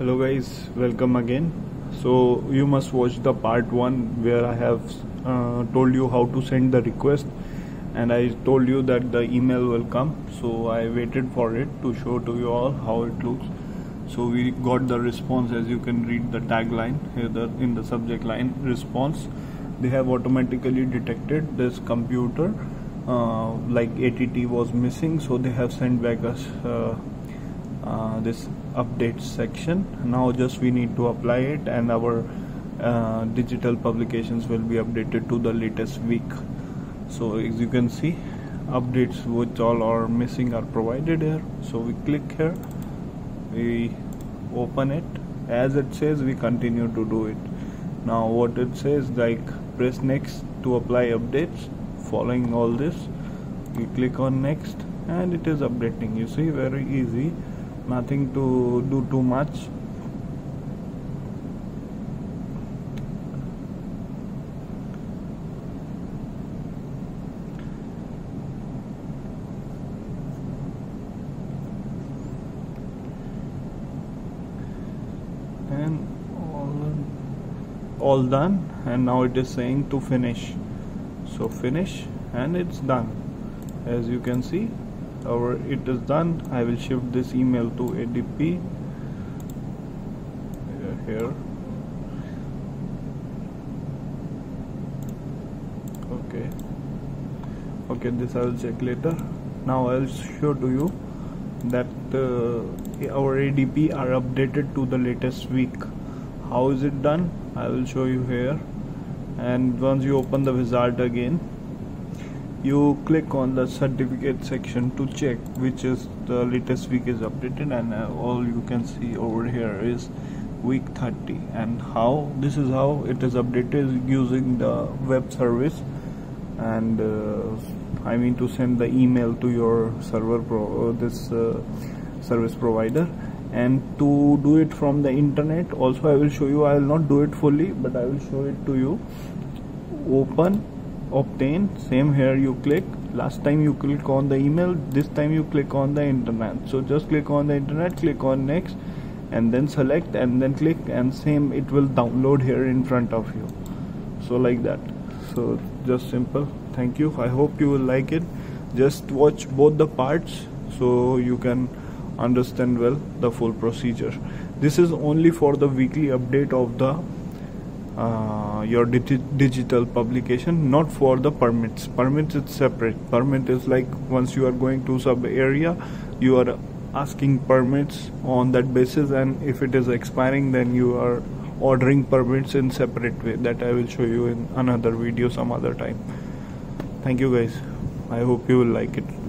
hello guys. Welcome again. So you must watch the part one where i have uh, told you how to send the request and i told you that the email will come. So i waited for it to show to you all how it looks. So we got the response. As you can read the tagline here the, in the subject line response. They have automatically detected this computer uh, like ATT was missing. So they have sent back us uh, this update section. Now just we need to apply it and our uh, digital publications will be updated to the latest week. So as you can see updates which all are missing are provided here. So we click here we open it. As it says we continue to do it. Now what it says like press next to apply updates. Following all this you click on next and it is updating. You see very easy nothing to do too much. And all, all done and now it is saying to finish. So finish and it's done. As you can see or it is done. I will shift this email to ADP here. Okay. Okay this I will check later. Now I'll show to you that uh, our ADP are updated to the latest week. How is it done? I will show you here. And once you open the wizard again you click on the certificate section to check which is the latest week is updated and uh, all you can see over here is week 30 and how this is how it is updated using the web service. And uh, I mean to send the email to your server pro uh, this uh, service provider. And to do it from the internet also I will show you I will not do it fully but I will show it to you. Open obtain same here you click. Last time you click on the email this time you click on the internet. So just click on the internet click on next and then select and then click and same it will download here in front of you. So like that. So just simple. Thank you. I hope you will like it. Just watch both the parts so you can understand well the full procedure. This is only for the weekly update of the uh, your digi digital publication not for the permits. Permits is separate. Permit is like once you are going to sub area you are asking permits on that basis and if it is expiring then you are ordering permits in separate way. That I will show you in another video some other time. Thank you guys. I hope you will like it